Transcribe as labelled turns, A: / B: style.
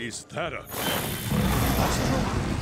A: Is that a...